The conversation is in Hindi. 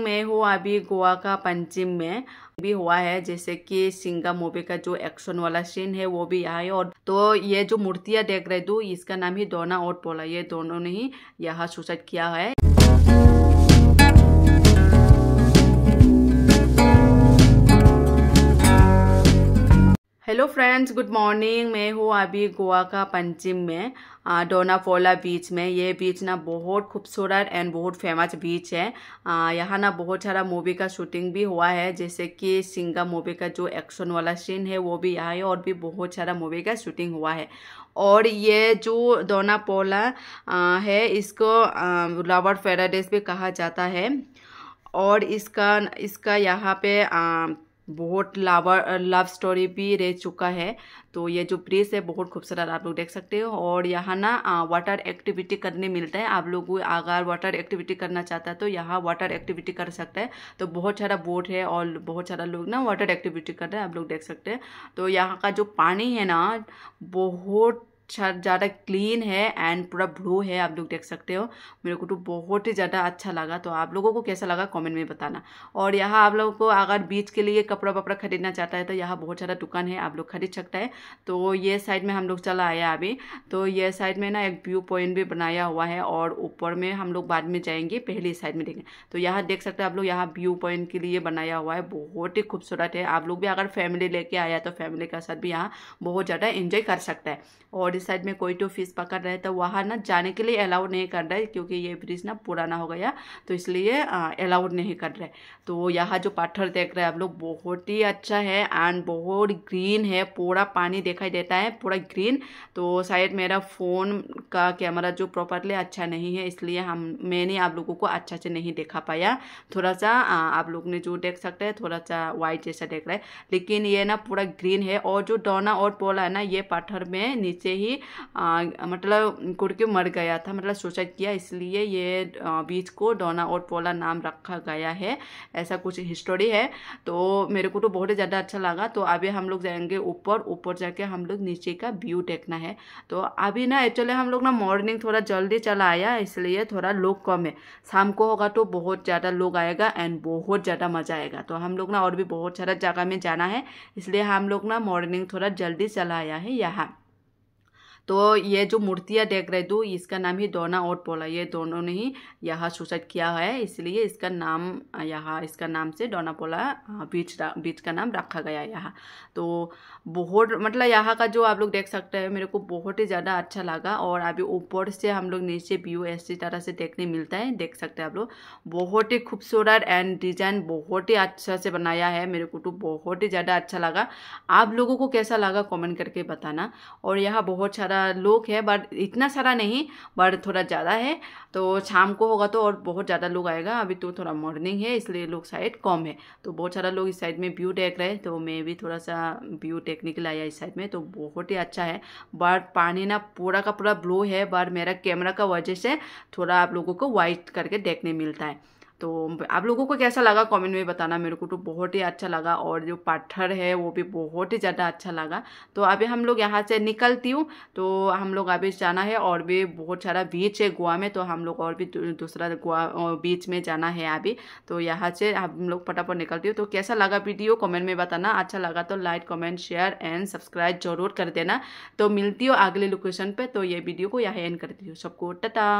मैं हूँ, अभी गोवा का पंचिम में भी हुआ है, जैसे कि सिंगा मूवी का जो एक्शन वाला सीन है, वो भी यहाँ है। और तो ये जो मूर्तियाँ देख रहे तू इसका नाम ही दोना और पोला, ये दोनों ने ही यहाँ सुसाइड किया है। हेलो फ्रेंड्स गुड मॉर्निंग मैं हूँ अभी गोवा का पंचिम में डोनापोला बीच में। ये बीच ना बहुत खूबसूरत एंड बहुत फ़ेमस बीच है। यहाँ ना बहुत सारा मूवी का शूटिंग भी हुआ है। जैसे कि सिंगा मूवी का जो एक्शन वाला सीन है वो भी यहाँ है और भी बहुत सारा मूवी का शूटिंग हुआ है। और ये जो डोनापोला है इसको लवर फेराडेस भी कहा जाता है। और इसका इसका यहाँ पे आ, बहुत लावर लव स्टोरी भी रह चुका है। तो ये जो ब्रिज है, बहुत खूबसूरत आप लोग देख सकते हो। और यहाँ ना वाटर एक्टिविटी करने मिलता है। आप लोग अगर वाटर एक्टिविटी करना चाहता है तो यहाँ वाटर एक्टिविटी कर सकता है। तो बहुत सारा बोट है और बहुत सारा लोग ना वाटर एक्टिविटी कर रहे हैं, आप लोग देख सकते हैं। तो यहाँ का जो पानी है ना, बहुत ज़्यादा क्लीन है एंड पूरा ब्लू है, आप लोग देख सकते हो। मेरे को तो बहुत ही ज़्यादा अच्छा लगा तो आप लोगों को कैसा लगा कमेंट में बताना। और यहाँ आप लोगों को अगर बीच के लिए कपड़ा वपड़ा खरीदना चाहता है तो यहाँ बहुत सारा दुकान है, आप लोग खरीद सकता है। तो ये साइड में हम लोग चला आया अभी। तो ये साइड में ना एक व्यू पॉइंट भी बनाया हुआ है और ऊपर में हम लोग बाद में जाएँगे, पहली साइड में देखें तो यहाँ देख सकते हैं आप लोग, यहाँ व्यू पॉइंट के लिए बनाया हुआ है, बहुत ही खूबसूरत है। आप लोग भी अगर फैमिली लेके आया तो फैमिली का साथ भी यहाँ बहुत ज़्यादा इंजॉय कर सकता है। और इस साइड में कोई तो फ़िश पकड़ रहे तो वहाँ ना जाने के लिए अलाउ नहीं कर रहे क्योंकि ये ब्रिज ना पुराना हो गया तो इसलिए अलाउड नहीं कर रहे तो यहाँ जो पत्थर देख रहे हैं आप लोग, बहुत ही अच्छा है एंड बहुत ग्रीन है, पूरा पानी दिखाई देता है, पूरा ग्रीन तो शायद मेरा फ़ोन का कैमरा जो प्रॉपरली अच्छा नहीं है, इसलिए हम, मैंने आप लोगों को अच्छा से नहीं देखा पाया। थोड़ा सा आप लोग ने जो देख सकते हैं, थोड़ा सा वाइट जैसा देख रहा है। लेकिन ये ना पूरा ग्रीन है और जो डोना और पोला है ना, ये पत्थर में नीचे ही आ, मतलब कुड़ के मर गया था? मतलब सुसाइड किया इसलिए ये बीच को डोना और पोला नाम रखा गया है। ऐसा कुछ हिस्टोरी है। तो मेरे को तो बहुत ही ज़्यादा अच्छा लगा। तो अभी हम लोग जाएँगे ऊपर। ऊपर जाके हम लोग नीचे का व्यू देखना है। तो अभी ना एक्चुअली हम लोग ना मॉर्निंग थोड़ा जल्दी चला आया इसलिए थोड़ा लोग कम है। शाम को होगा तो बहुत ज़्यादा लोग आएगा एंड बहुत ज़्यादा मज़ा आएगा। तो हम लोग ना और भी बहुत सारा जगह में जाना है। इसलिए हम लोग ना मॉर्निंग थोड़ा जल्दी चला आया है यहाँ। तो ये जो मूर्तियाँ देख रहे तू, इसका नाम ही डोना और पोला। ये दोनों ने ही यहाँ सुसाइड किया है, इसलिए इसका नाम, यहाँ इसका नाम से डोना पोला बीच बीच का नाम रखा गया है यहाँ। तो बहुत मतलब यहाँ का जो आप लोग देख सकते हैं, मेरे को बहुत ही ज़्यादा अच्छा लगा और अभी ऊपर से हम लोग नीचे व्यू ऐसी तरह से देखने मिलता है, देख सकते हैं आप लोग। बहुत ही खूबसूरत एंड डिज़ाइन बहुत ही अच्छा से बनाया है, मेरे को तो बहुत ही ज़्यादा अच्छा लगा। आप लोगों को कैसा लगा कमेंट करके बताना। और यहाँ बहुत लोग है बट इतना सारा नहीं बट थोड़ा ज़्यादा है। तो शाम को होगा तो और बहुत ज़्यादा लोग आएगा। अभी तो थोड़ा मॉर्निंग है, इसलिए लोग शायद कम है। तो बहुत सारा लोग इस साइड में व्यू देख रहे हैं तो मैं भी थोड़ा सा व्यू देखने के लिए आया इस साइड में तो बहुत ही अच्छा है। बट पानी ना पूरा का पूरा ब्लू है बट मेरा कैमरा का वजह से थोड़ा आप लोगों को वाइट करके देखने मिलता है। तो आप लोगों को कैसा लगा कमेंट में बताना? मेरे को तो बहुत ही अच्छा लगा और जो पत्थर है, वो भी बहुत ही ज़्यादा अच्छा लगा। तो अभी हम लोग यहाँ से निकलती हूँ तो हम लोग अभी जाना है और भी बहुत सारा बीच है गोवा में तो हम लोग और भी दूसरा गोवा बीच में जाना है अभी। तो यहाँ से हम लोग फटाफट निकलती हूँ। तो कैसा लगा वीडियो कमेंट में बताना? अच्छा लगा तो like comment share and subscribe ज़रूर कर देना। तो मिलती हो अगले लोकेशन पर तो ये वीडियो को यहाँ एंड करती हूँ। सबको टटा